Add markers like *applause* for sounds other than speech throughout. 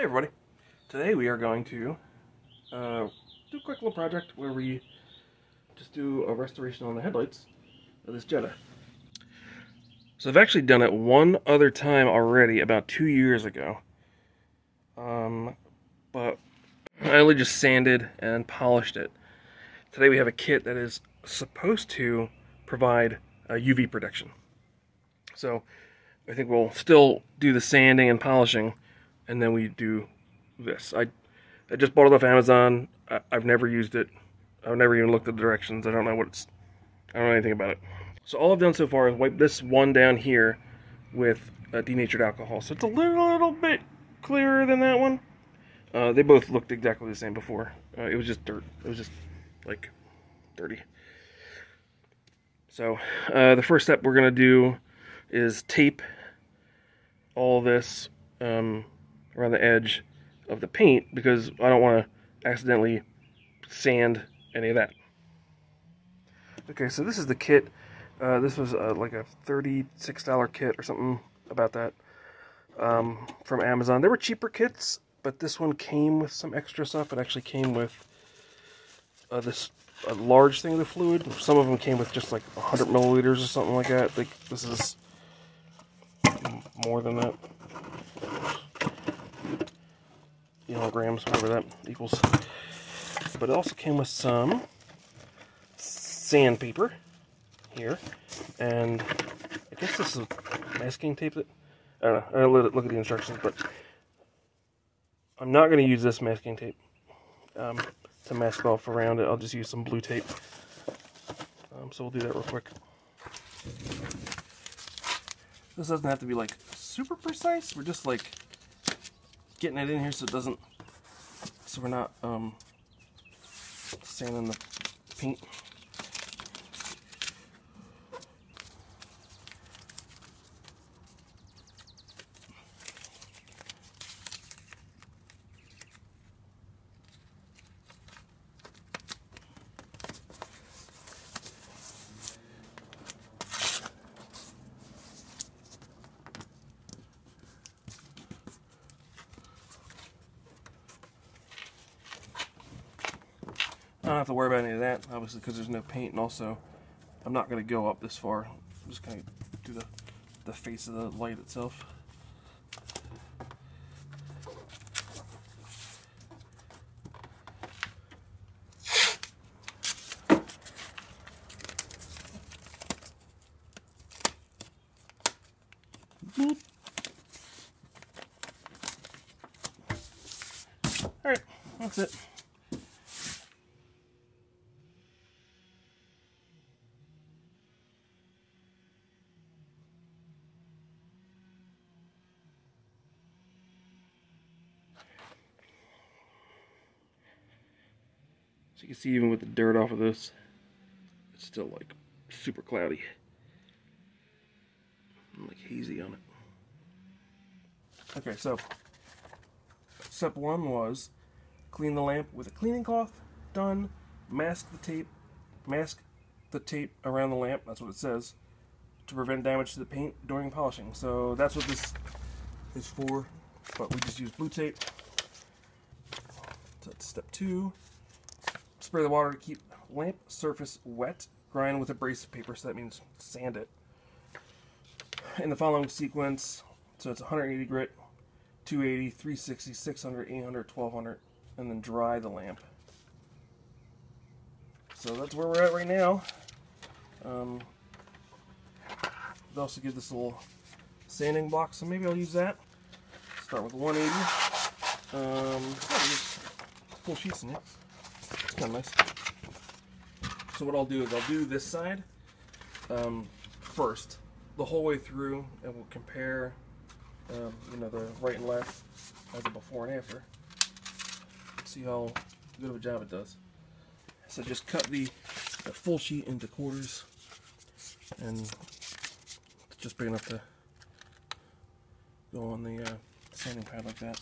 Hey everybody! Today we are going to uh, do a quick little project where we just do a restoration on the headlights of this Jetta. So I've actually done it one other time already about two years ago. Um, but I only just sanded and polished it. Today we have a kit that is supposed to provide UV protection. So I think we'll still do the sanding and polishing and then we do this. I, I just bought it off Amazon. I, have never used it. I've never even looked at the directions. I don't know what it's, I don't know anything about it. So all I've done so far is wipe this one down here with uh, denatured alcohol. So it's a little, little bit clearer than that one. Uh, they both looked exactly the same before. Uh, it was just dirt. It was just like dirty. So uh, the first step we're going to do is tape all this um, around the edge of the paint because I don't want to accidentally sand any of that. Okay, so this is the kit. Uh, this was uh, like a $36 kit or something about that um, from Amazon. There were cheaper kits, but this one came with some extra stuff. It actually came with uh, this a large thing of the fluid. Some of them came with just like 100 milliliters or something like that. Like this is more than that. Kilograms, whatever that equals. But it also came with some sandpaper here, and I guess this is masking tape. That I don't know. I'll look at the instructions, but I'm not going to use this masking tape um, to mask off around it. I'll just use some blue tape. Um, so we'll do that real quick. This doesn't have to be like super precise. We're just like getting it in here so it doesn't so we're not um, sanding the paint. Don't have to worry about any of that, obviously, because there's no paint, and also, I'm not going to go up this far. I'm just going to do the, the face of the light itself. Alright, that's it. See even with the dirt off of this, it's still like super cloudy. I'm like hazy on it. Okay, so step one was clean the lamp with a cleaning cloth. Done. Mask the tape. Mask the tape around the lamp. That's what it says. To prevent damage to the paint during polishing. So that's what this is for. But we just use blue tape. So that's step two. Spray the water to keep lamp surface wet. Grind with abrasive paper, so that means sand it. In the following sequence, so it's 180 grit, 280, 360, 600, 800, 1200, and then dry the lamp. So that's where we're at right now. Um, they also give this little sanding block, so maybe I'll use that. Start with 180. Um, full sheets in it kind of nice. So what I'll do is I'll do this side um, first, the whole way through, and we'll compare, um, you know, the right and left as a before and after. See how good of a job it does. So just cut the, the full sheet into quarters, and just big enough to go on the uh, sanding pad like that.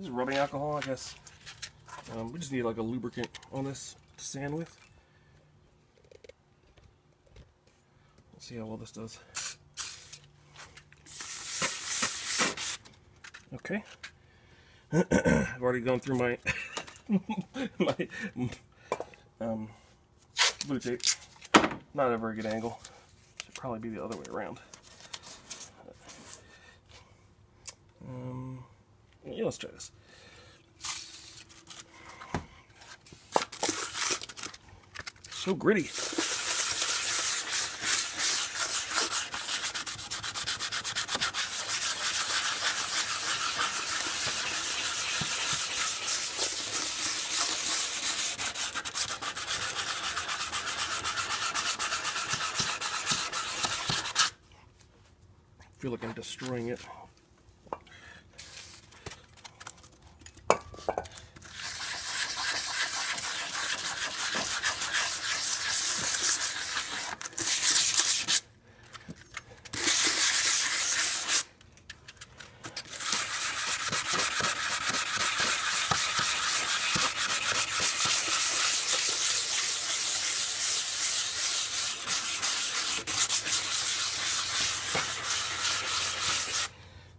This is rubbing alcohol, I guess. Um, we just need like a lubricant on this to sand with. Let's see how well this does. Okay. *coughs* I've already gone through my *laughs* my um, blue tape. Not a very good angle. Should probably be the other way around. Um, yeah, let's try this. So gritty. feel like I'm destroying it.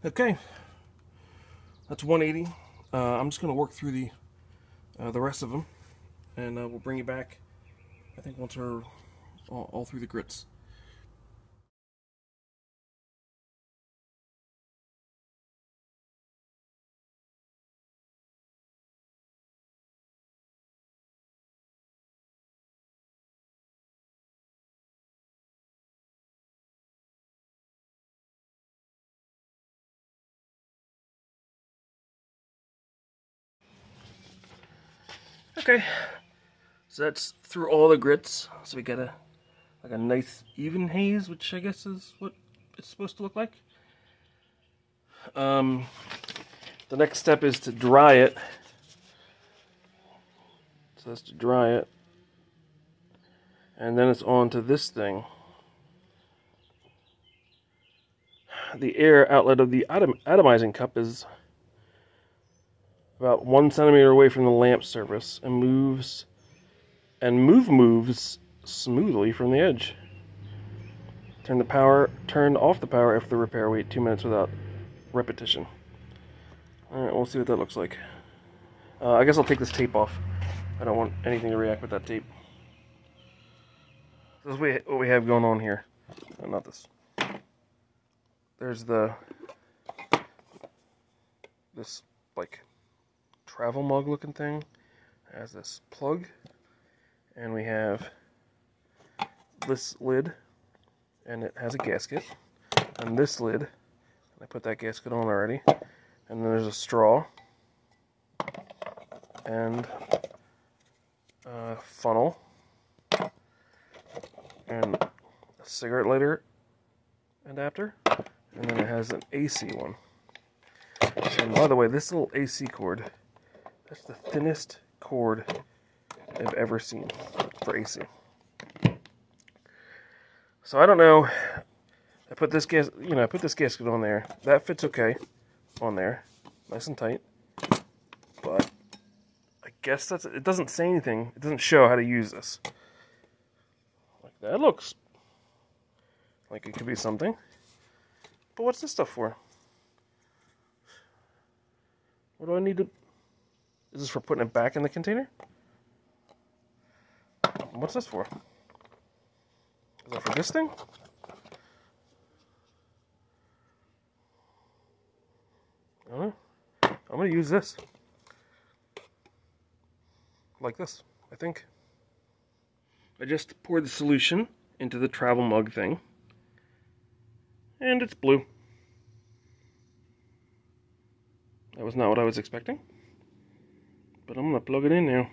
Okay, that's 180. Uh, I'm just going to work through the uh, the rest of them, and uh, we'll bring you back. I think once we're all, all through the grits. Okay, so that's through all the grits. So we got a like a nice even haze, which I guess is what it's supposed to look like. Um, the next step is to dry it. So that's to dry it. And then it's on to this thing. The air outlet of the atom atomizing cup is about one centimeter away from the lamp surface and moves and move moves smoothly from the edge. Turn the power turn off the power after the repair. Wait two minutes without repetition. Alright, we'll see what that looks like. Uh, I guess I'll take this tape off. I don't want anything to react with that tape. This is what we have going on here. No, not this. There's the this like travel mug looking thing. It has this plug. And we have this lid. And it has a gasket. And this lid. I put that gasket on already. And then there's a straw. And a funnel. And a cigarette lighter adapter. And then it has an AC one. And by the way, this little AC cord that's the thinnest cord I've ever seen for AC. So I don't know. I put this gas, you know, I put this gasket on there. That fits okay on there, nice and tight. But I guess that's it. Doesn't say anything. It doesn't show how to use this. Like that looks like it could be something. But what's this stuff for? What do I need to is this for putting it back in the container? What's this for? Is that for this thing? I'm to use this. Like this, I think. I just poured the solution into the travel mug thing. And it's blue. That was not what I was expecting but I'm gonna plug it in now.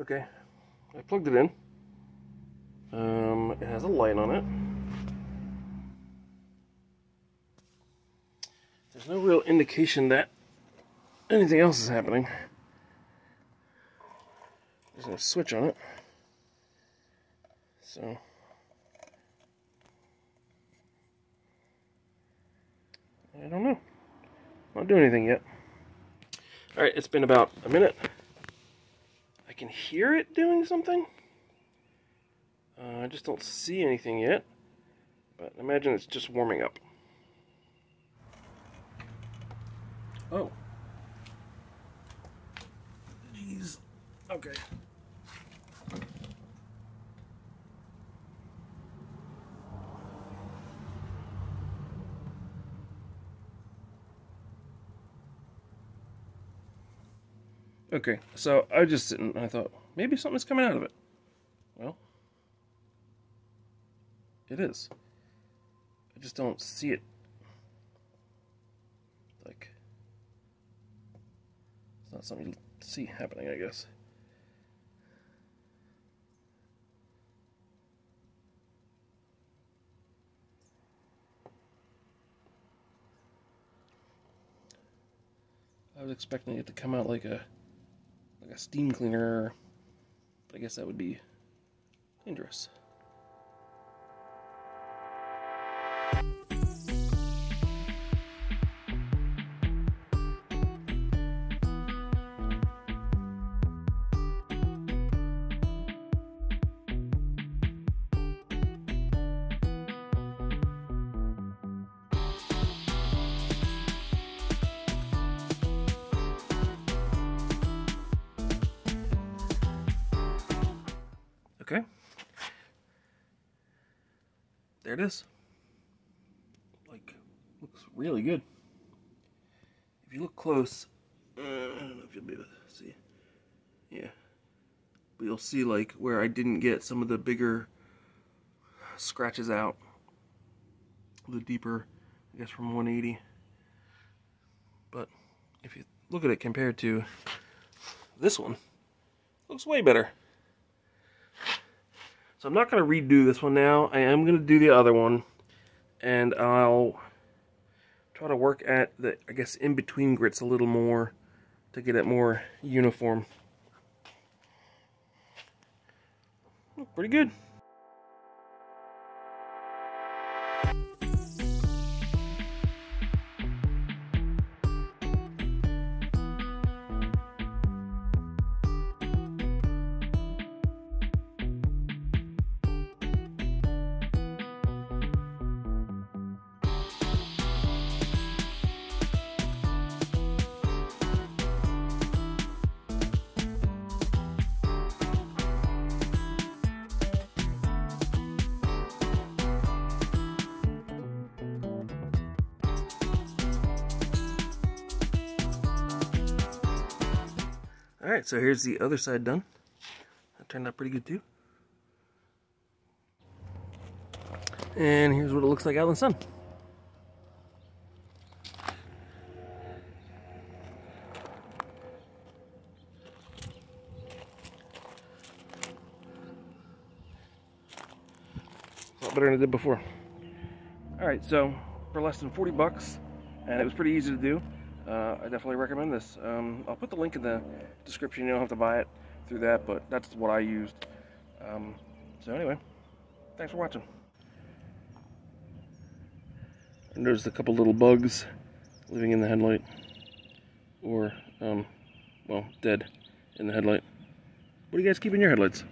Okay, I plugged it in. Um, it has a light on it. There's no real indication that anything else is happening. There's a switch on it. So. I don't know. Not doing anything yet. All right, it's been about a minute. I can hear it doing something. Uh, I just don't see anything yet. But imagine it's just warming up. Oh. Jeez. Okay. Okay, so I just and I thought, maybe something's coming out of it. Well, it is. I just don't see it. Like, it's not something you see happening, I guess. I was expecting it to come out like a like a steam cleaner, but I guess that would be dangerous. There it is. Like, looks really good. If you look close, uh, I don't know if you'll be able to see. Yeah. But you'll see, like, where I didn't get some of the bigger scratches out. The deeper, I guess, from 180. But if you look at it compared to this one, looks way better. So I'm not going to redo this one now. I am going to do the other one. And I'll try to work at the, I guess, in-between grits a little more to get it more uniform. Pretty good. Alright, so here's the other side done. That turned out pretty good too. And here's what it looks like out in the sun. A lot better than it did before. Alright, so for less than 40 bucks, and it was pretty easy to do, uh, I definitely recommend this. Um, I'll put the link in the description. You don't have to buy it through that, but that's what I used. Um, so anyway, thanks for watching. And there's a couple little bugs living in the headlight, or um, well, dead in the headlight. What do you guys keep in your headlights?